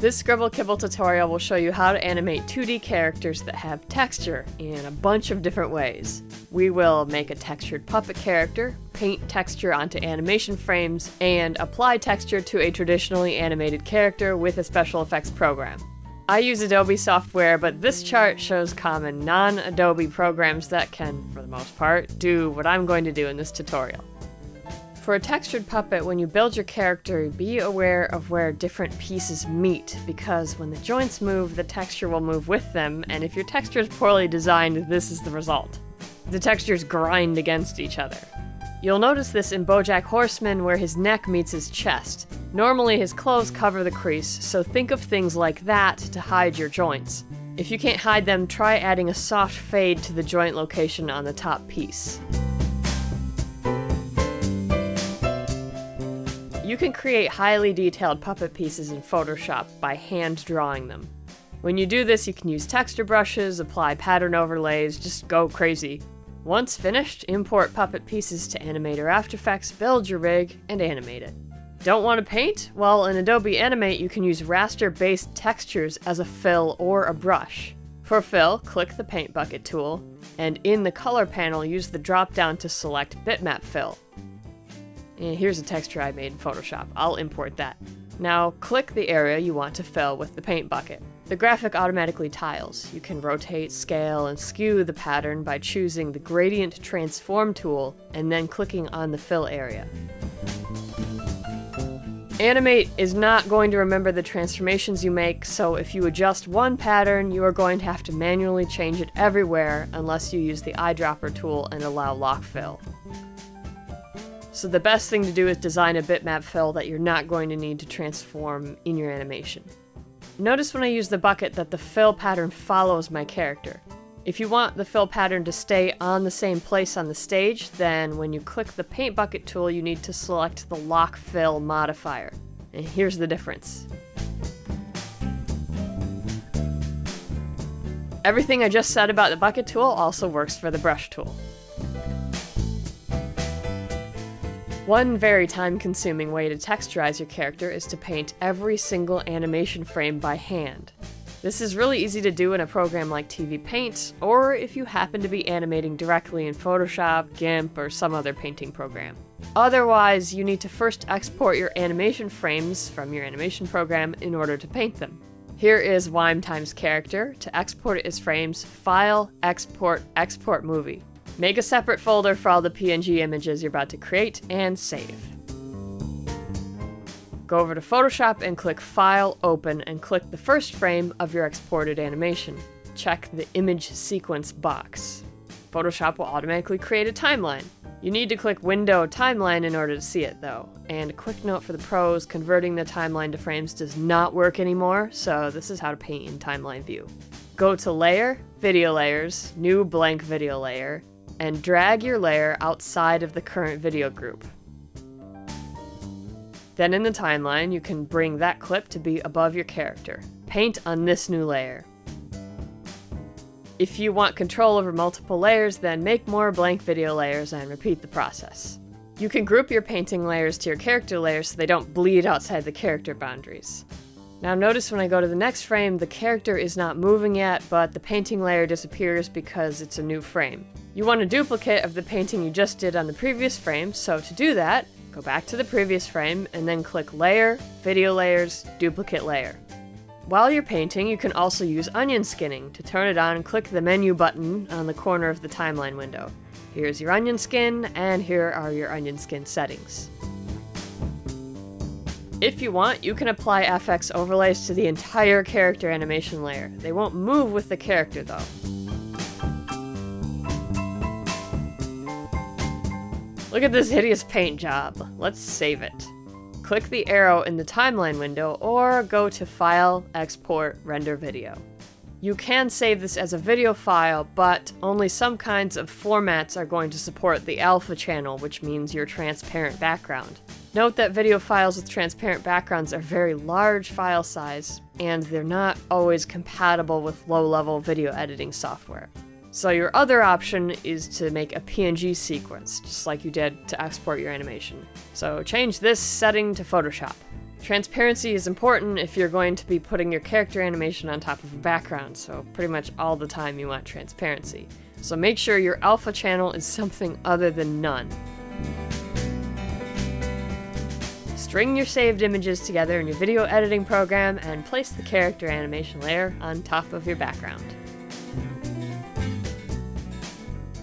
This Scribble Kibble tutorial will show you how to animate 2D characters that have texture in a bunch of different ways. We will make a textured puppet character, paint texture onto animation frames, and apply texture to a traditionally animated character with a special effects program. I use Adobe software, but this chart shows common non-Adobe programs that can, for the most part, do what I'm going to do in this tutorial. For a textured puppet, when you build your character, be aware of where different pieces meet, because when the joints move, the texture will move with them, and if your texture is poorly designed, this is the result. The textures grind against each other. You'll notice this in Bojack Horseman where his neck meets his chest. Normally his clothes cover the crease, so think of things like that to hide your joints. If you can't hide them, try adding a soft fade to the joint location on the top piece. You can create highly detailed puppet pieces in Photoshop by hand drawing them. When you do this, you can use texture brushes, apply pattern overlays, just go crazy. Once finished, import puppet pieces to Animate or After Effects, build your rig, and animate it. Don't want to paint? Well, in Adobe Animate, you can use raster-based textures as a fill or a brush. For fill, click the Paint Bucket tool, and in the Color panel, use the drop-down to select Bitmap Fill. And here's a texture I made in Photoshop. I'll import that. Now click the area you want to fill with the paint bucket. The graphic automatically tiles. You can rotate, scale, and skew the pattern by choosing the Gradient Transform tool and then clicking on the fill area. Animate is not going to remember the transformations you make, so if you adjust one pattern, you are going to have to manually change it everywhere unless you use the eyedropper tool and allow lock fill. So the best thing to do is design a bitmap fill that you're not going to need to transform in your animation. Notice when I use the bucket that the fill pattern follows my character. If you want the fill pattern to stay on the same place on the stage, then when you click the paint bucket tool, you need to select the lock fill modifier. And here's the difference. Everything I just said about the bucket tool also works for the brush tool. One very time-consuming way to texturize your character is to paint every single animation frame by hand. This is really easy to do in a program like TV Paint, or if you happen to be animating directly in Photoshop, GIMP, or some other painting program. Otherwise, you need to first export your animation frames from your animation program in order to paint them. Here is Wime Time's character. To export as frames, File, Export, Export Movie. Make a separate folder for all the PNG images you're about to create, and save. Go over to Photoshop and click File, Open, and click the first frame of your exported animation. Check the Image Sequence box. Photoshop will automatically create a timeline. You need to click Window Timeline in order to see it, though. And a quick note for the pros, converting the timeline to frames does not work anymore, so this is how to paint in Timeline View. Go to Layer, Video Layers, New Blank Video Layer, and drag your layer outside of the current video group. Then in the timeline, you can bring that clip to be above your character. Paint on this new layer. If you want control over multiple layers, then make more blank video layers and repeat the process. You can group your painting layers to your character layers so they don't bleed outside the character boundaries. Now notice when I go to the next frame, the character is not moving yet, but the painting layer disappears because it's a new frame. You want a duplicate of the painting you just did on the previous frame, so to do that, go back to the previous frame and then click Layer, Video Layers, Duplicate Layer. While you're painting, you can also use onion skinning. To turn it on, click the menu button on the corner of the timeline window. Here's your onion skin, and here are your onion skin settings. If you want, you can apply FX overlays to the entire character animation layer. They won't move with the character though. Look at this hideous paint job. Let's save it. Click the arrow in the timeline window or go to File, Export, Render Video. You can save this as a video file, but only some kinds of formats are going to support the alpha channel, which means your transparent background. Note that video files with transparent backgrounds are very large file size, and they're not always compatible with low-level video editing software. So your other option is to make a PNG sequence, just like you did to export your animation. So change this setting to Photoshop. Transparency is important if you're going to be putting your character animation on top of a background, so pretty much all the time you want transparency. So make sure your alpha channel is something other than none. String your saved images together in your video editing program and place the character animation layer on top of your background.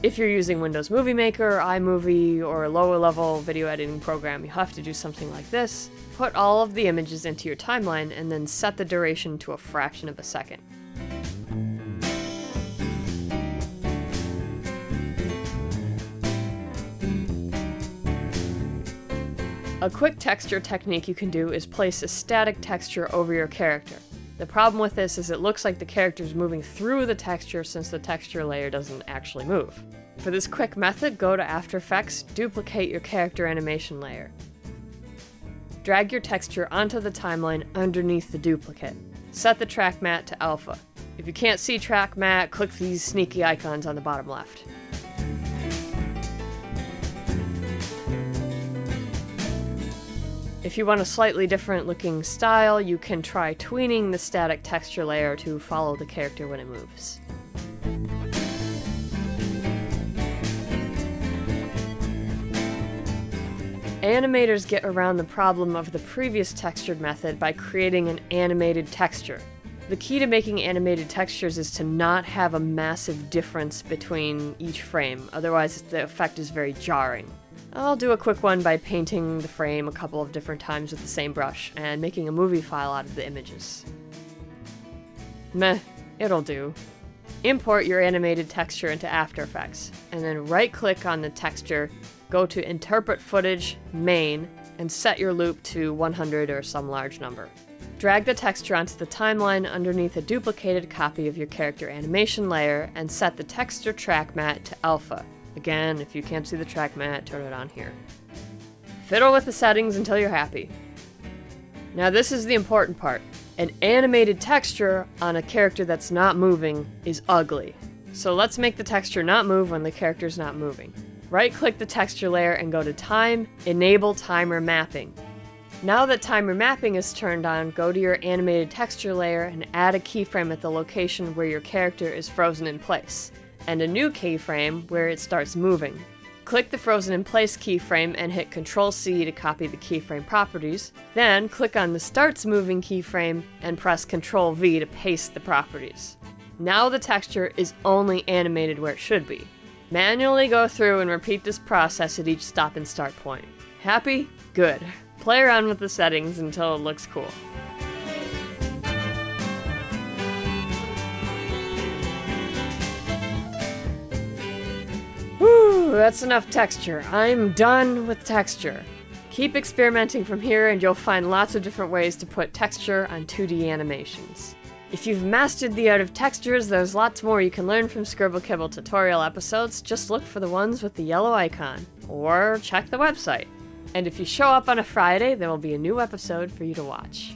If you're using Windows Movie Maker, iMovie, or a lower level video editing program, you have to do something like this. Put all of the images into your timeline and then set the duration to a fraction of a second. A quick texture technique you can do is place a static texture over your character. The problem with this is it looks like the character is moving through the texture since the texture layer doesn't actually move. For this quick method, go to After Effects, duplicate your character animation layer. Drag your texture onto the timeline underneath the duplicate. Set the track matte to alpha. If you can't see track matte, click these sneaky icons on the bottom left. If you want a slightly different looking style, you can try tweening the static texture layer to follow the character when it moves. Animators get around the problem of the previous textured method by creating an animated texture. The key to making animated textures is to not have a massive difference between each frame, otherwise the effect is very jarring. I'll do a quick one by painting the frame a couple of different times with the same brush and making a movie file out of the images. Meh, it'll do. Import your animated texture into After Effects, and then right click on the texture, go to Interpret Footage, Main, and set your loop to 100 or some large number. Drag the texture onto the timeline underneath a duplicated copy of your character animation layer and set the texture track matte to alpha, Again, if you can't see the track matte, turn it on here. Fiddle with the settings until you're happy. Now this is the important part. An animated texture on a character that's not moving is ugly. So let's make the texture not move when the character's not moving. Right click the texture layer and go to Time, Enable Time Remapping. Now that time remapping is turned on, go to your animated texture layer and add a keyframe at the location where your character is frozen in place and a new keyframe where it starts moving. Click the frozen in place keyframe and hit Ctrl C to copy the keyframe properties. Then click on the starts moving keyframe and press Ctrl V to paste the properties. Now the texture is only animated where it should be. Manually go through and repeat this process at each stop and start point. Happy? Good. Play around with the settings until it looks cool. That's enough texture. I'm done with texture. Keep experimenting from here and you'll find lots of different ways to put texture on 2D animations. If you've mastered the art of textures, there's lots more you can learn from Scribble Kibble tutorial episodes. Just look for the ones with the yellow icon, or check the website. And if you show up on a Friday, there will be a new episode for you to watch.